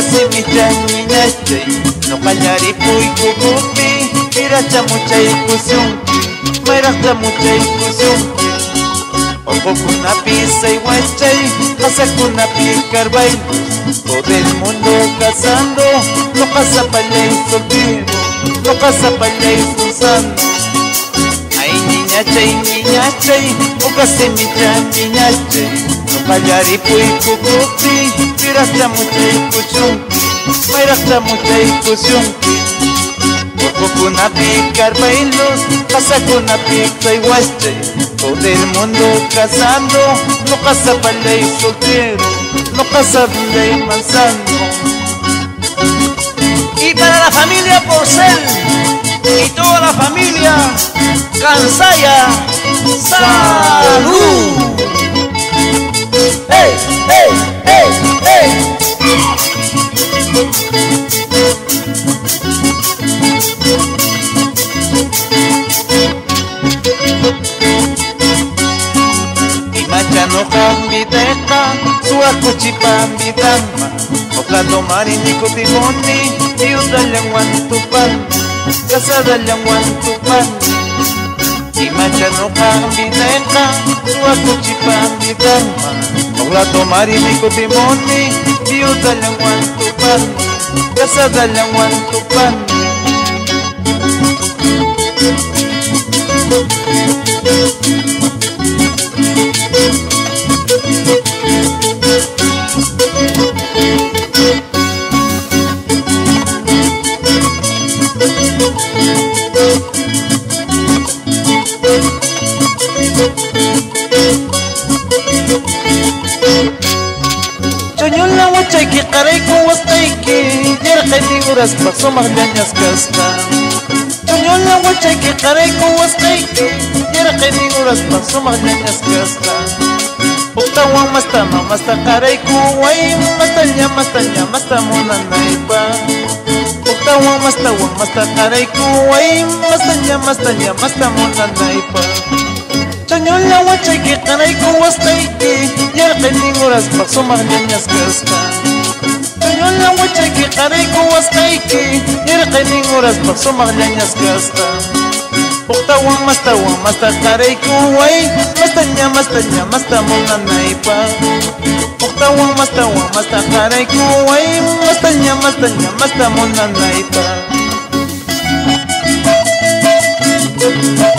ukasimicha niñachay noqallaripuy kukupi irachamuchay kusunki mayraqchamuchay kusunki urqukunapi saywachay qasakunapi karbaylos todo el mundo casando noqasapallay soltero noqasapallay susando ay niñachay niñachay ukasimicha niñachay Pallaripuy kukupi Piraqtamuchay kuchunki Mayraqtamuchay kuchunki Urqukunapi karpaylos Qasakunapi taywaschay Todo el mundo casando No casapallay soltero No casapallay manzano. Y para la familia Porcel y toda la familia Cansaya, salud. Imachano hambideka, suakuchipambidama Oklado mariniko timoni, iudalangwan tupan Kasadalangwan tupan Imachano hambideka, suakuchipambidama Oglato marimiko timoni Diyo dalang wantupan Kasa dalang yarqayni uras paqsumaq llañas kasqa chuñulla wachayki qarayku wasqayki yarqayni uras paqsumaq llañas kasqa Uktawan masta mamasta qarayku way masta lla masta lla masta munanaypa Uktawan masta wan masta qarayku way masta lla masta lla masta munanaypa Chañulla wachayki qarayku wasqayki yarqayni uras paqsumaq llañas kasqa Ñuña wachayki qarayku wasqayki Irqaynin uras paqsumaq llañas kasta Uqtawan mastawan masta qarayku way Masta ña masta munanaypa Uqtawan mastawan masta qarayku way Masta ña masta ña masta munanaypa Thank you.